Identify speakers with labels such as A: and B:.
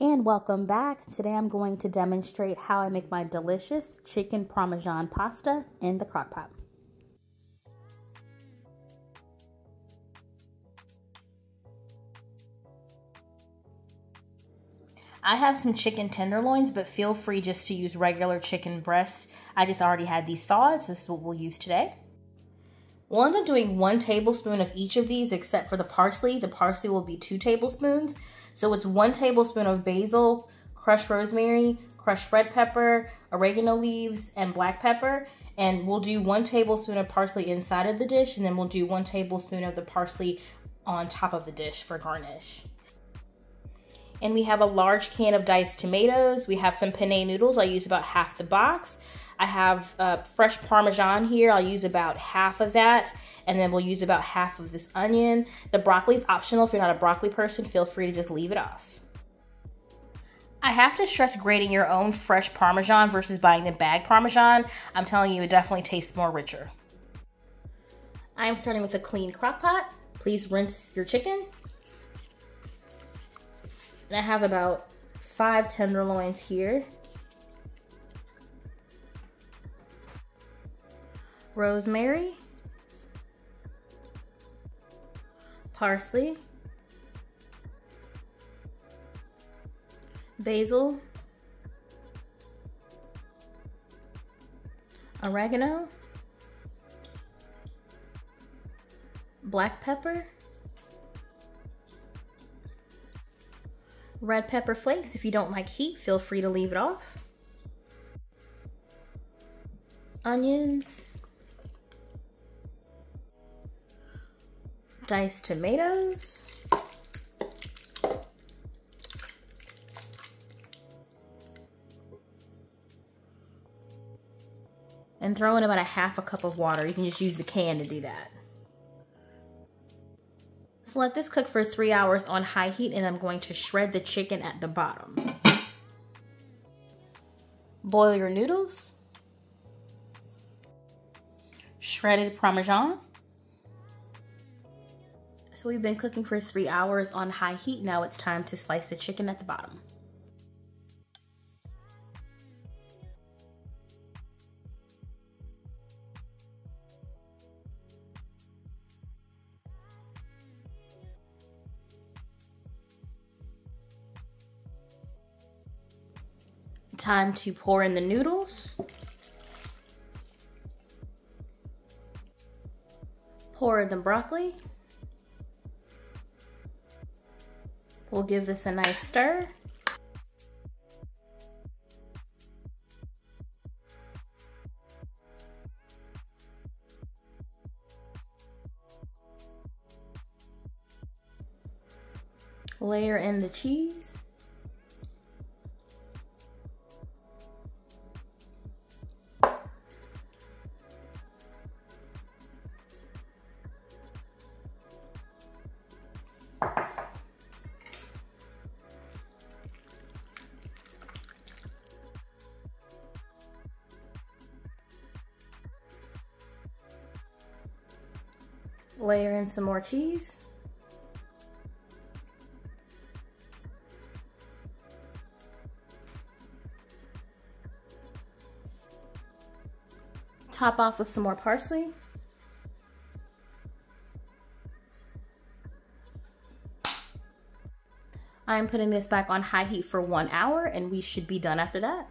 A: And welcome back. Today I'm going to demonstrate how I make my delicious chicken parmesan pasta in the crock pot. I have some chicken tenderloins, but feel free just to use regular chicken breast. I just already had these thawed, so this is what we'll use today. We'll end up doing one tablespoon of each of these except for the parsley. The parsley will be two tablespoons. So it's one tablespoon of basil, crushed rosemary, crushed red pepper, oregano leaves, and black pepper. And we'll do one tablespoon of parsley inside of the dish, and then we'll do one tablespoon of the parsley on top of the dish for garnish. And we have a large can of diced tomatoes. We have some penne noodles. I'll use about half the box. I have uh, fresh Parmesan here. I'll use about half of that. And then we'll use about half of this onion. The broccoli is optional. If you're not a broccoli person, feel free to just leave it off. I have to stress grating your own fresh Parmesan versus buying the bag Parmesan. I'm telling you, it definitely tastes more richer. I am starting with a clean crock pot. Please rinse your chicken. And I have about five tenderloins here. Rosemary, parsley, basil, oregano, black pepper, red pepper flakes. If you don't like heat, feel free to leave it off. Onions, diced tomatoes. And throw in about a half a cup of water. You can just use the can to do that. So let this cook for three hours on high heat and I'm going to shred the chicken at the bottom. Boil your noodles. Shredded Parmesan. We've been cooking for three hours on high heat. Now it's time to slice the chicken at the bottom. Time to pour in the noodles. Pour in the broccoli. We'll give this a nice stir. Layer in the cheese. Layer in some more cheese. Top off with some more parsley. I'm putting this back on high heat for one hour and we should be done after that.